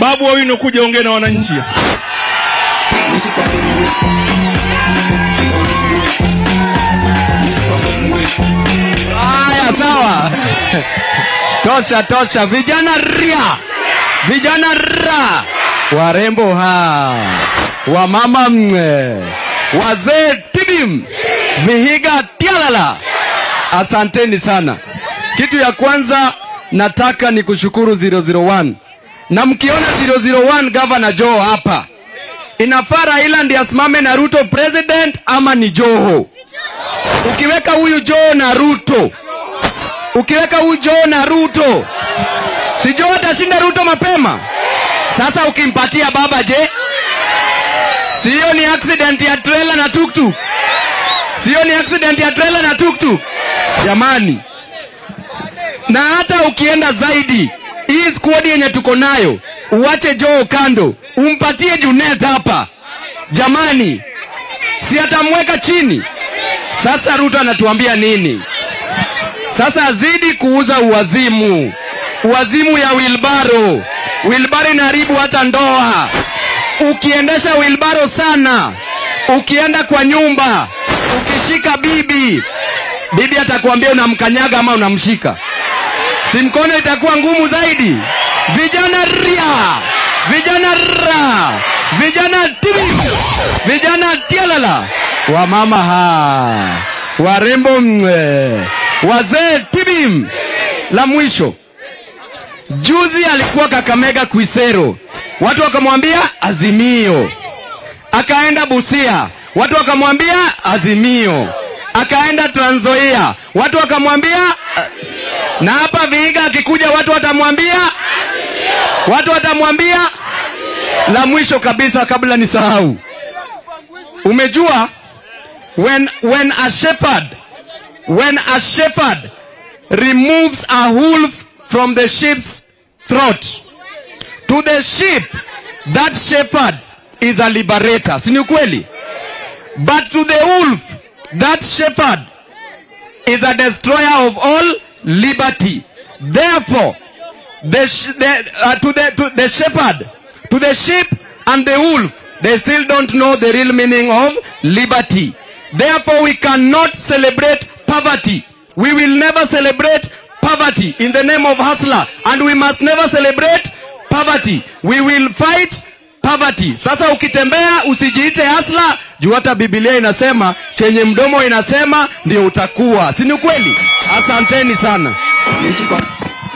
Babu Owino, kuja ongea na wananchi. Haya, sawa. Tosha, tosha. Vijana ria, vijana ra, warembo ha, wamama mwe, wazee tidim, vihiga tialala. Asanteni sana. Kitu ya kwanza nataka ni kushukuru 001 na mkiona 001 Governor Joe hapa, inafaa Raila ndiye asimame na Ruto president ama ni Joho? Ukiweka huyu Joho na Ruto, ukiweka huyu Joho na Ruto, si Joho atashinda Ruto mapema? Sasa ukimpatia baba, je, siyo ni accident ya trailer na tuktuk? Siyo ni accident ya trailer na tuktuk? Jamani, na hata ukienda zaidi, hii squad yenye tuko nayo, uache Joe kando, umpatie Junet hapa. Jamani, si atamweka chini? Sasa Ruto anatuambia nini? Sasa azidi kuuza uwazimu, uwazimu ya wilbaro. Wilbaro inaharibu hata ndoa. Ukiendesha wilbaro sana, ukienda kwa nyumba, ukishika bibi, bibi atakuambia unamkanyaga ama unamshika, si mkono itakuwa ngumu zaidi. Vijana ria, vijana ra, vijana tibi, vijana tialala, wamama ha, warembo mwe, wazee tibim. La mwisho, juzi alikuwa Kakamega Kwisero, watu wakamwambia Azimio, akaenda Busia, watu wakamwambia Azimio, akaenda Trans Nzoia, watu wakamwambia na hapa Vihiga akikuja watu watamwambia watu watamwambia. La mwisho kabisa, kabla nisahau, umejua when, when a shepherd when a shepherd removes a wolf from the sheep's throat to the sheep that shepherd is a liberator, si ni kweli? But to the wolf that shepherd is a destroyer of all liberty. Therefore, the, the, uh, to, the, to the shepherd, to the sheep and the wolf, they still don't know the real meaning of liberty. Therefore, we cannot celebrate poverty. We will never celebrate poverty in the name of hustler, and we must never celebrate poverty. We will fight poverty. Sasa ukitembea usijiite hustler, juu hata Biblia inasema chenye mdomo inasema ndio utakuwa, si ni kweli? Asanteni sana.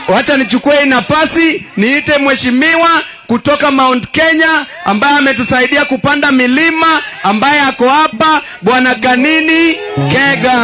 Wacha nichukue hii nafasi niite mheshimiwa kutoka Mount Kenya ambaye ametusaidia kupanda milima, ambaye ako hapa, bwana Kanini Kega.